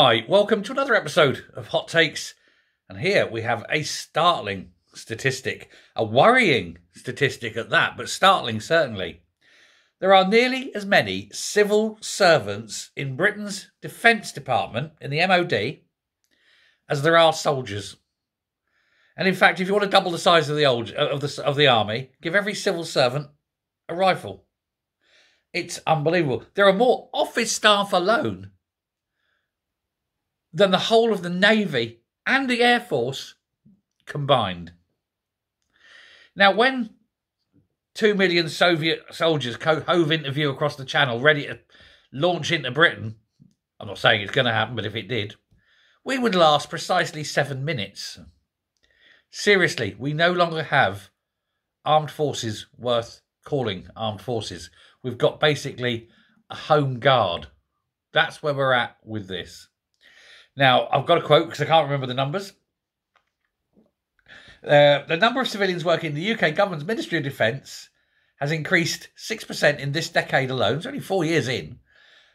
Hi, welcome to another episode of Hot Takes. And here we have a startling statistic, a worrying statistic at that, but startling certainly. There are nearly as many civil servants in Britain's Defence Department, in the MOD, as there are soldiers. And in fact, if you want to double the size of the old uh, of the of the army, give every civil servant a rifle. It's unbelievable. There are more office staff alone than the whole of the Navy and the Air Force combined. Now, when two million Soviet soldiers hove into view across the channel, ready to launch into Britain, I'm not saying it's going to happen, but if it did, we would last precisely seven minutes. Seriously, we no longer have armed forces worth calling armed forces. We've got basically a home guard. That's where we're at with this. Now, I've got a quote because I can't remember the numbers. Uh, the number of civilians working in the UK government's Ministry of Defence has increased 6% in this decade alone, it's only four years in,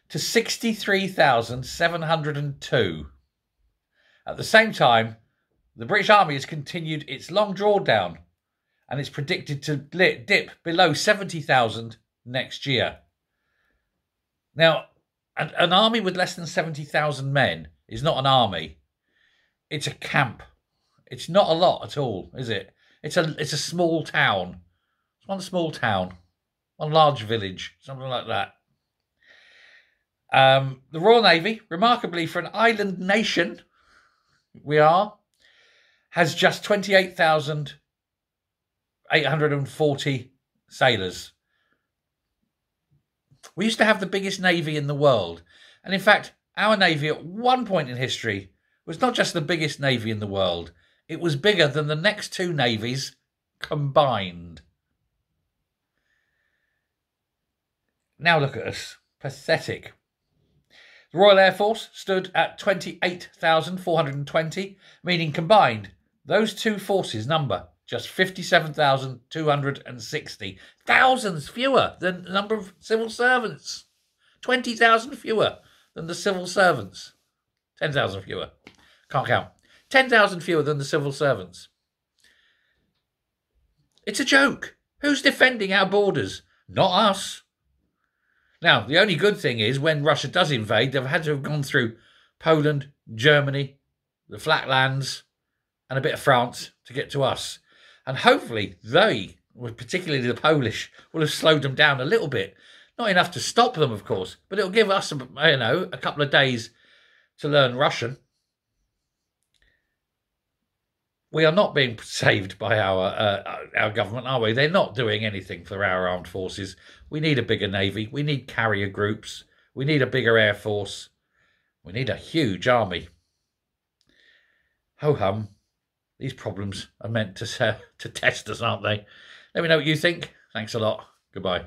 to 63,702. At the same time, the British Army has continued its long drawdown and it's predicted to dip below 70,000 next year. Now, an, an army with less than 70,000 men is not an army. It's a camp. It's not a lot at all, is it? It's a it's a small town. It's one small town, one large village, something like that. Um, the Royal Navy, remarkably for an island nation, we are, has just 28,840 sailors. We used to have the biggest navy in the world. And in fact, our navy at one point in history was not just the biggest navy in the world, it was bigger than the next two navies combined. Now look at us. Pathetic. The Royal Air Force stood at 28,420, meaning combined, those two forces number just 57,260. Thousands fewer than the number of civil servants. 20,000 fewer than the civil servants. 10,000 fewer. Can't count. 10,000 fewer than the civil servants. It's a joke. Who's defending our borders? Not us. Now, the only good thing is when Russia does invade, they've had to have gone through Poland, Germany, the Flatlands, and a bit of France to get to us. And hopefully they, particularly the Polish, will have slowed them down a little bit not enough to stop them, of course, but it'll give us, you know, a couple of days to learn Russian. We are not being saved by our uh, our government, are we? They're not doing anything for our armed forces. We need a bigger navy. We need carrier groups. We need a bigger air force. We need a huge army. Ho hum. These problems are meant to uh, to test us, aren't they? Let me know what you think. Thanks a lot. Goodbye.